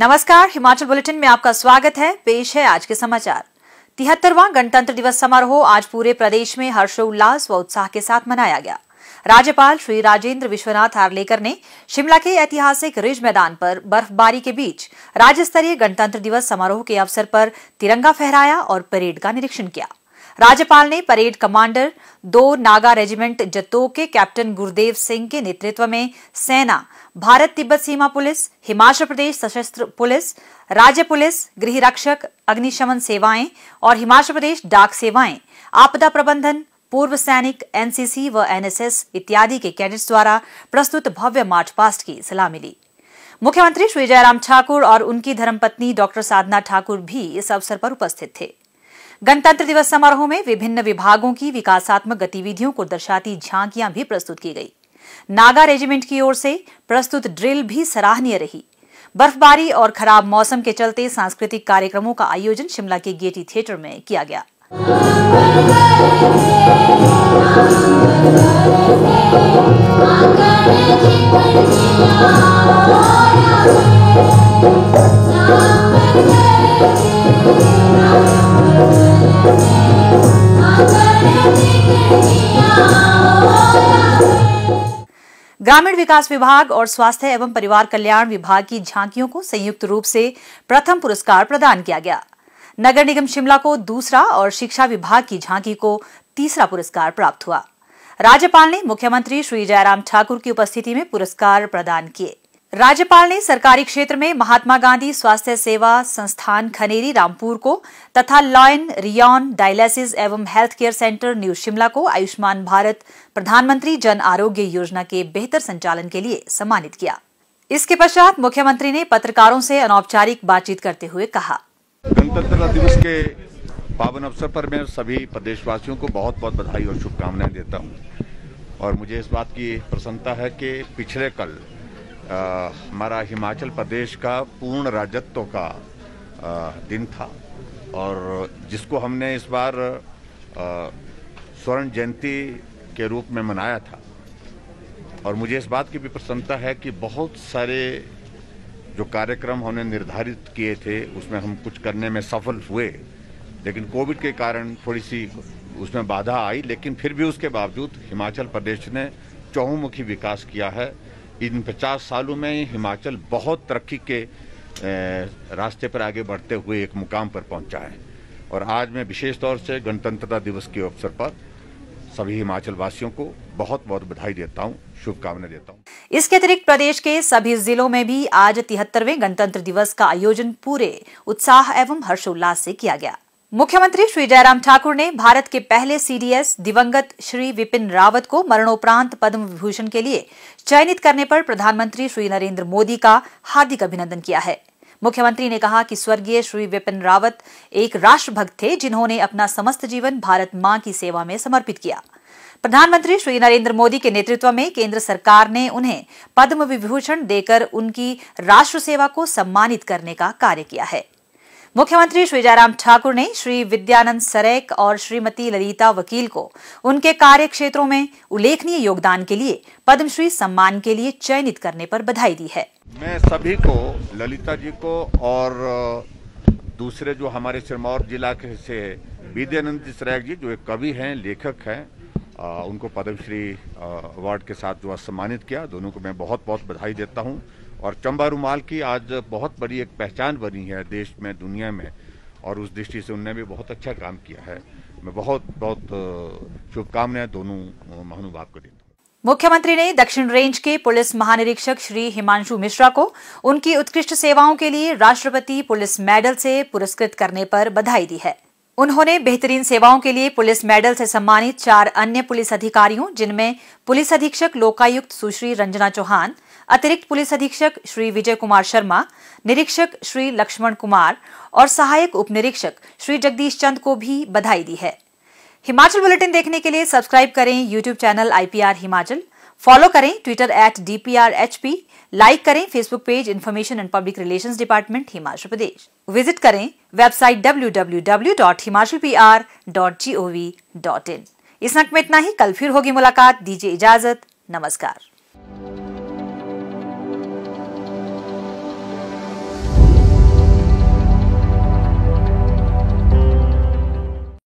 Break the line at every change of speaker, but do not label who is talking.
नमस्कार, हिमाचल बुलेटिन में आपका स्वागत है। पेश है आज के समाचार। तिहत्तरवां गणतंत्र दिवस समारोह आज पूरे प्रदेश में हर्षोल्लास व उत्साह के साथ मनाया गया। राज्यपाल श्री राजेंद्र विश्वनाथ हार्लेकर ने शिमला के ऐतिहासिक रिज मैदान पर बर्फबारी के बीच राज्य स्तरीय गणतंत्र दिवस समारोह के अवसर पर तिरंगा फहराया और परेड का निरीक्षण किया। राज्यपाल ने परेड कमांडर, दो नागा रेजिमेंट जत्तो के कैप्टन गुरुदेव सिंह के नेतृत्व में सेना, भारत तिब्बत सीमा पुलिस, हिमाचल प्रदेश सशस्त्र पुलिस, राज्य पुलिस गृह रक्षक अग्निशमन सेवाएँ और हिमाचल प्रदेश डाक सेवाएँ, आपदा प्रबंधन, पूर्व सैनिक, एनसीसी व एनएसएस इत्यादि के कैडेट्स द्वारा प्रस्तुत भव्य मार्च पास्ट की सलामी ली मुख्यमंत्री श्री जयराम ठाकुर और उनकी धर्मपत्नी डॉक्टर साधना ठाकुर भी इस अवसर पर उपस्थित थे। गणतंत्र दिवस समारोह में विभिन्न विभागों की विकासात्मक गतिविधियों को दर्शाती झांकियाँ भी प्रस्तुत की गई। नागा रेजिमेंट की ओर से प्रस्तुत ड्रिल भी सराहनीय रही। बर्फबारी और खराब मौसम के चलते सांस्कृतिक कार्यक्रमों का आयोजन शिमला के गेटी थिएटर में किया गया। ग्रामीण विकास विभाग और स्वास्थ्य एवं परिवार कल्याण विभाग की झांकियों को संयुक्त रूप से प्रथम पुरस्कार प्रदान किया गया। नगर निगम शिमला को दूसरा और शिक्षा विभाग की झांकी को तीसरा पुरस्कार प्राप्त हुआ। राज्यपाल ने मुख्यमंत्री श्री जयराम ठाकुर की उपस्थिति में पुरस्कार प्रदान किए। राज्यपाल ने सरकारी क्षेत्र में महात्मा गांधी स्वास्थ्य सेवा संस्थान खनेरी, रामपुर को तथा लॉयन रियन डायलिसिस एवं health care centre new Shimla को आयुष्मान भारत प्रधानमंत्री जन आरोग्य योजना के बेहतर संचालन के लिए सम्मानित किया। इसके पश्चात मुख्यमंत्री ने पत्रकारों से अनौपचारिक बातचीत करते हुए कहा।
गणतंत्र दिवस के पावन अवसर पर मैं सभी प्रदेशवासियों को बहुत बहुत बधाई और शुभकामनाएँ देता हूँ। और मुझे इस बात की प्रसन्नता है कि पिछले कल हमारा हिमाचल प्रदेश का पूर्ण राजत्व का आ, दिन था। और जिसको हमने इस बार स्वर्ण जयंती के रूप में मनाया था। और मुझे इस बात की भी प्रसन्नता है कि बहुत सारे जो कार्यक्रम हमने निर्धारित किए थे उसमें हम कुछ करने में सफल हुए। लेकिन कोविड के कारण थोड़ी सी उसमें बाधा आई लेकिन फिर भी उसके बावजूद हिमाचल प्रदेश ने चौमुखी विकास किया है। इन 50 सालों में हिमाचल बहुत तरक्की के रास्ते पर आगे बढ़ते हुए एक मुकाम पर पहुँचा है। और आज मैं विशेष तौर से गणतंत्रता दिवस के अवसर पर सभी हिमाचल वासियों को बहुत बहुत बधाई देता हूँ, शुभकामनाएँ देता हूँ।
इसके अतिरिक्त प्रदेश के सभी जिलों में भी आज तिहत्तरवें गणतंत्र दिवस का आयोजन पूरे उत्साह एवं हर्षोल्लास से किया गया। मुख्यमंत्री श्री जयराम ठाकुर ने भारत के पहले सीडीएस दिवंगत श्री विपिन रावत को मरणोपरांत पद्म विभूषण के लिए चयनित करने पर प्रधानमंत्री श्री नरेंद्र मोदी का हार्दिक अभिनंदन किया है। मुख्यमंत्री ने कहा कि स्वर्गीय श्री विपिन रावत एक राष्ट्रभक्त थे, जिन्होंने अपना समस्त जीवन भारत माँ की सेवा में समर्पित किया। प्रधानमंत्री श्री नरेंद्र मोदी के नेतृत्व में केंद्र सरकार ने उन्हें पद्म विभूषण देकर उनकी राष्ट्र सेवा को सम्मानित करने का कार्य किया है। मुख्यमंत्री श्री जयराम ठाकुर ने श्री विद्यानंद सरेक और श्रीमती ललिता वकील को उनके कार्य क्षेत्रों में उल्लेखनीय योगदान के लिए, पद्मश्री सम्मान के लिए चयनित करने पर बधाई दी है।
मैं सभी को, ललिता जी को और दूसरे जो हमारे सिरमौर जिला के से विद्यानंद सरेक जी, जो एक कवि हैं, लेखक हैं उनको पद्मश्री अवार्ड के साथ जो है सम्मानित किया, दोनों को मैं बहुत बहुत बधाई देता हूँ। और चंबा रुमाल की आज बहुत बड़ी एक पहचान बनी है देश में, दुनिया में, और उस दृष्टि से उनने भी बहुत अच्छा काम किया है। मैं बहुत बहुत शुभकामनाएँ दोनों महानुभाव को देता हूँ।
मुख्यमंत्री ने दक्षिण रेंज के पुलिस महानिरीक्षक श्री हिमांशु मिश्रा को उनकी उत्कृष्ट सेवाओं के लिए राष्ट्रपति पुलिस मेडल से पुरस्कृत करने पर बधाई दी है। उन्होंने बेहतरीन सेवाओं के लिए पुलिस मेडल से सम्मानित चार अन्य पुलिस अधिकारियों, जिनमें पुलिस अधीक्षक लोकायुक्त सुश्री रंजना चौहान, अतिरिक्त पुलिस अधीक्षक श्री विजय कुमार शर्मा, निरीक्षक श्री लक्ष्मण कुमार और सहायक उप निरीक्षक श्री जगदीश चंद को भी बधाई दी है। हिमाचल बुलेटिन देखने के लिए सब्सक्राइब करें YouTube channel IPR Himachal follow करें ट्विटर एट डीपीआरएचपी लाइक करें Facebook page information and public relations department Himachal Pradesh visit करें वेबसाइट www.himachalpr.gov.in इस नक में इतना ही। कल फिर होगी मुलाकात। दीजिए इजाज़त। नमस्कार।